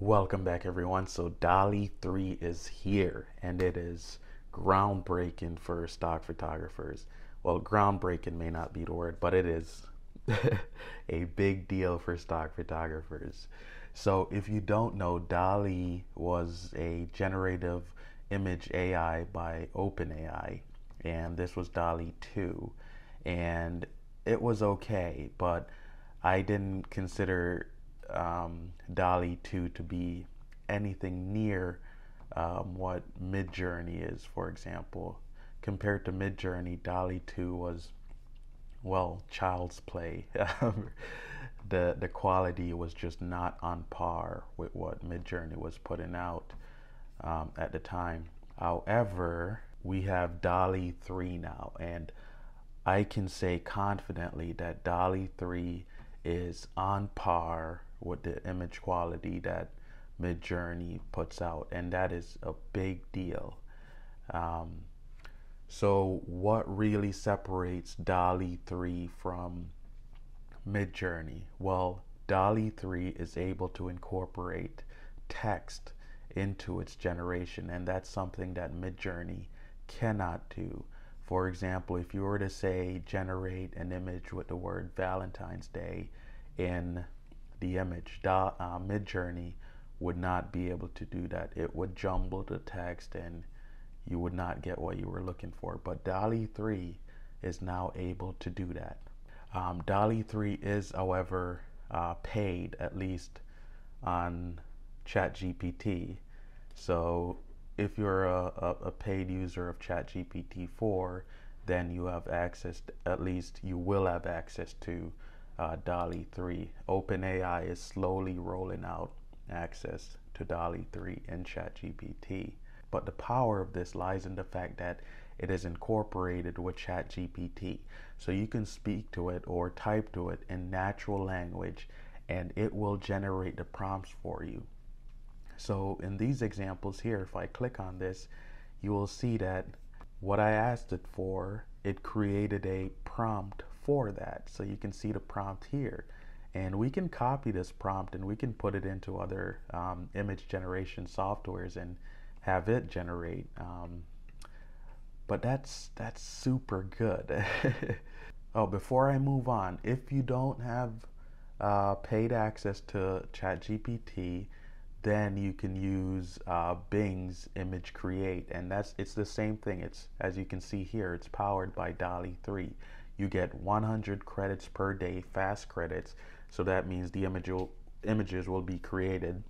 Welcome back, everyone. So, DALL-E 3 is here and it is groundbreaking for stock photographers. Well, groundbreaking may not be the word, but it is a big deal for stock photographers. So, if you don't know, DALL-E was a generative image AI by OpenAI, and this was DALL-E 2. And it was okay, but I didn't consider um, DALL-E 2 to be anything near um, what Midjourney is, for example. Compared to Midjourney, DALL-E 2 was, well, child's play. the the quality was just not on par with what Midjourney was putting out um, at the time. However, we have DALL-E 3 now, and I can say confidently that DALL-E 3 is on par with the image quality that Midjourney puts out, and that is a big deal. Um, so, what really separates DALL-E 3 from Midjourney? Well, DALL-E 3 is able to incorporate text into its generation, and that's something that Midjourney cannot do. For example, if you were to say generate an image with the word Valentine's Day in the image, uh, Midjourney would not be able to do that. It would jumble the text and you would not get what you were looking for. But DALL-E 3 is now able to do that. Um, DALL-E 3 is, however, uh, paid at least on ChatGPT. So if you're a, a, a paid user of ChatGPT 4, then you have access, to, at least you will have access to uh, DALL-E 3. OpenAI is slowly rolling out access to DALL-E 3 in ChatGPT. But the power of this lies in the fact that it is incorporated with ChatGPT. So you can speak to it or type to it in natural language and it will generate the prompts for you. So in these examples here, if I click on this, you will see that what I asked it for, it created a prompt for that. So you can see the prompt here. And we can copy this prompt and we can put it into other um, image generation softwares and have it generate. Um, but that's that's super good. oh, before I move on, if you don't have uh, paid access to ChatGPT, then you can use uh, Bing's Image Create, and that's it's the same thing. It's as you can see here, it's powered by DALL-E 3. You get 100 credits per day, fast credits, so that means the image will, images will be created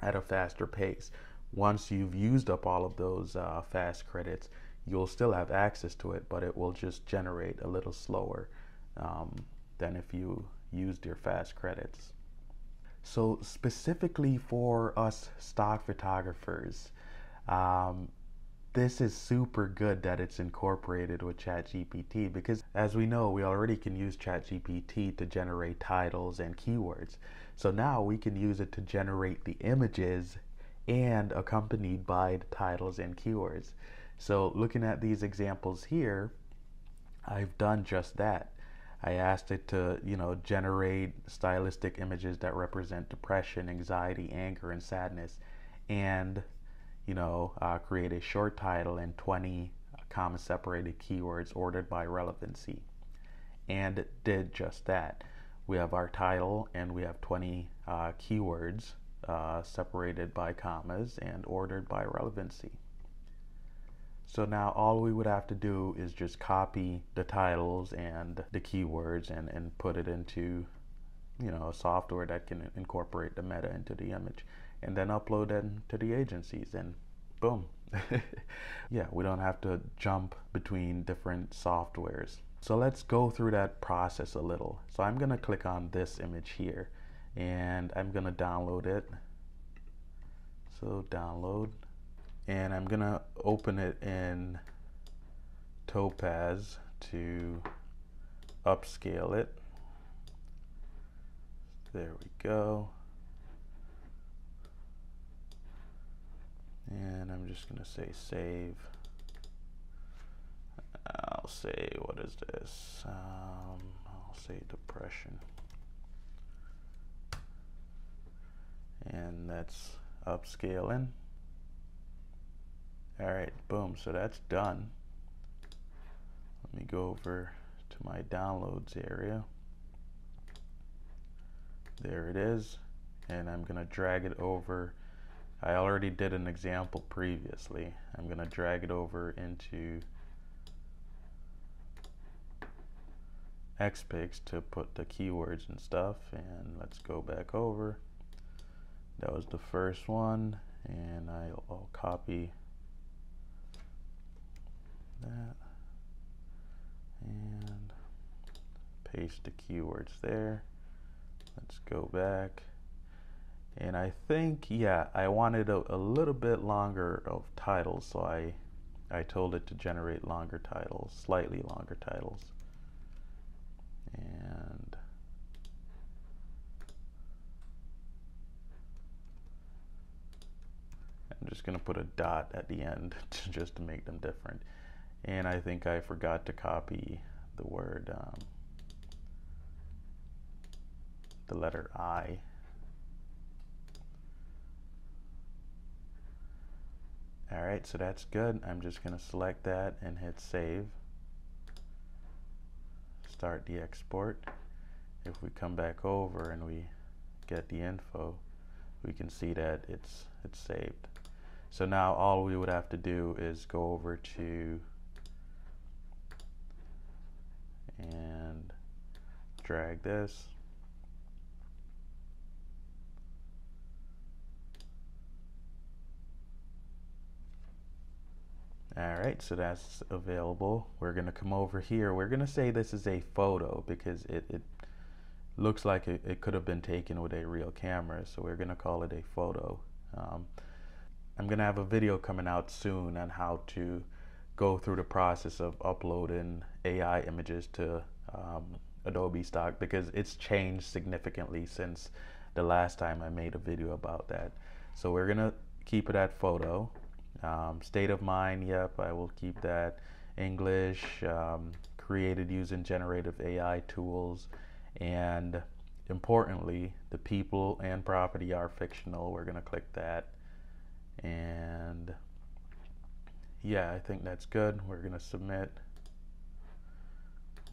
at a faster pace. Once you've used up all of those uh, fast credits, you'll still have access to it, but it will just generate a little slower um, than if you used your fast credits. So, specifically for us stock photographers, um, this is super good that it's incorporated with ChatGPT because, as we know, we already can use ChatGPT to generate titles and keywords. So now we can use it to generate the images and accompanied by the titles and keywords. So, looking at these examples here, I've done just that. I asked it to, you know, generate stylistic images that represent depression, anxiety, anger, and sadness, and, you know, uh, create a short title and 20 comma separated keywords ordered by relevancy. And it did just that. We have our title and we have 20 uh, keywords uh, separated by commas and ordered by relevancy. So now all we would have to do is just copy the titles and the keywords and, and put it into, you know, a software that can incorporate the meta into the image and then upload them to the agencies and boom. yeah, we don't have to jump between different softwares. So let's go through that process a little. So I'm gonna click on this image here and I'm gonna download it. So download and I'm gonna open it in Topaz to upscale it. There we go. Just gonna say save. I'll say, what is this? Um, I'll say depression. and that's upscaling. All right, boom, so that's done. Let me go over to my downloads area. There it is, and I'm gonna drag it over. I already did an example previously. I'm gonna drag it over into Xpiks to put the keywords and stuff and let's go back over. That was the first one and I'll, I'll copy that and paste the keywords there. Let's go back and I think yeah I wanted a, a little bit longer of titles so I I told it to generate longer titles slightly longer titles and I'm just going to put a dot at the end just to make them different. And I think I forgot to copy the word, um, the letter I. Alright, so that's good. I'm just going to select that and hit save start the export. If we come back over and we get the info, we can see that it's it's saved. So now all we would have to do is go over to and drag this All right, so that's available. We're gonna come over here. We're gonna say this is a photo because it, it looks like it, it could have been taken with a real camera. So we're gonna call it a photo. Um, I'm gonna have a video coming out soon on how to go through the process of uploading AI images to um, Adobe Stock because it's changed significantly since the last time I made a video about that. So we're gonna keep it at photo. Um, state of mind, yep, I will keep that. English, um, created using generative AI tools, and importantly, the people and property are fictional. We're going to click that. And yeah, I think that's good. We're going to submit.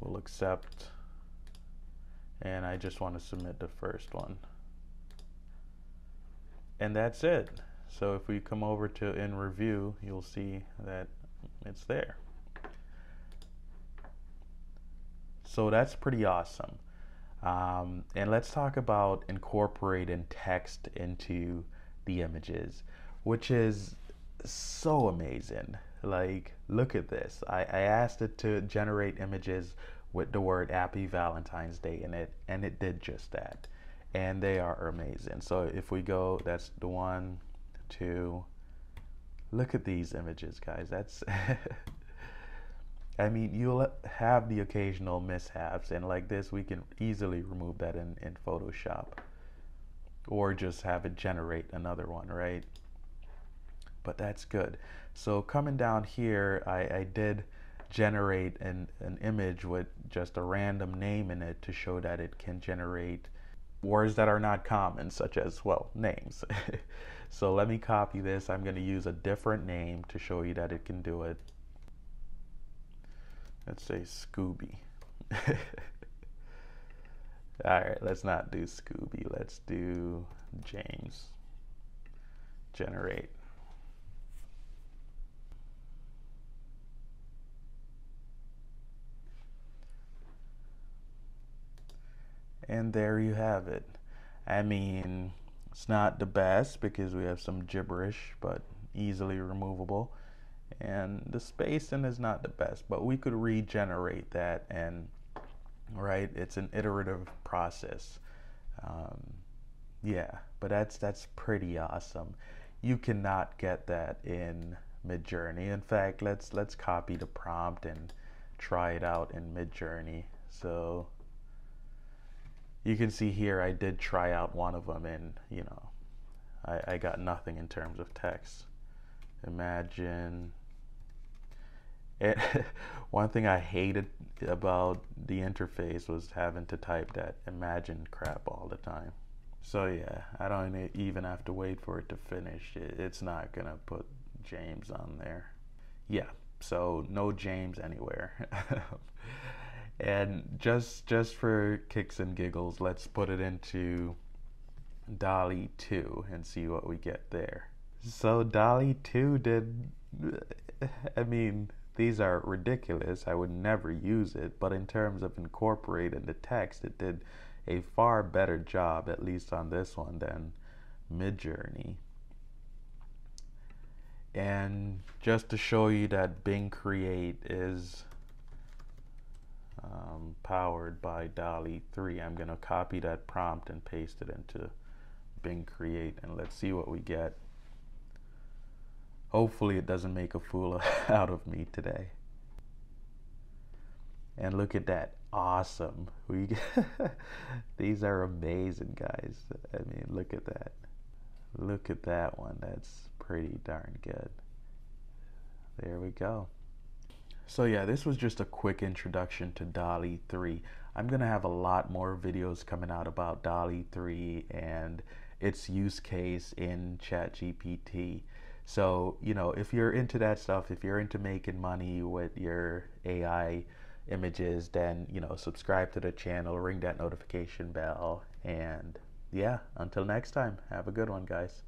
We'll accept. And I just want to submit the first one. And that's it. So if we come over to in review, you'll see that it's there. So that's pretty awesome. Um, and let's talk about incorporating text into the images, which is so amazing. Like, look at this. I, I asked it to generate images with the word Happy Valentine's Day in it, and it did just that. And they are amazing. So if we go, that's the one, to look at these images, guys. That's I mean, you'll have the occasional mishaps, and like this, we can easily remove that in, in Photoshop or just have it generate another one, right? But that's good. So coming down here, I, I did generate an, an image with just a random name in it to show that it can generate words that are not common, such as, well, names. so let me copy this. I'm going to use a different name to show you that it can do it. Let's say Scooby. All right, let's not do Scooby. Let's do James. Generate. And there you have it. I mean, it's not the best because we have some gibberish, but easily removable. And the spacing is not the best, but we could regenerate that and right it's an iterative process. Um, yeah but that's that's pretty awesome. You cannot get that in midjourney. In fact let's let's copy the prompt and try it out in midjourney. So you can see here I did try out one of them and you know I, I got nothing in terms of text imagine it, one thing I hated about the interface was having to type that imagine crap all the time So yeah, I don't even have to wait for it to finish. It's not gonna put James on there. Yeah, so no James anywhere. and just just for kicks and giggles, let's put it into DALL-E 2 and see what we get there. So DALL-E 2 did I mean, these are ridiculous. I would never use it, but in terms of incorporating the text, it did a far better job, at least on this one, than Midjourney. And just to show you that Bing Create is um, powered by DALL-E 3, I'm going to copy that prompt and paste it into Bing Create and let's see what we get. Hopefully it doesn't make a fool out of me today. And look at that. Awesome. We These are amazing, guys. I mean, look at that. Look at that one. That's pretty darn good. There we go. So yeah, this was just a quick introduction to DALL-E 3. I'm going to have a lot more videos coming out about DALL-E 3 and its use case in ChatGPT. So, you know, if you're into that stuff, if you're into making money with your AI images, then, you know, subscribe to the channel, ring that notification bell, and yeah, until next time, have a good one, guys.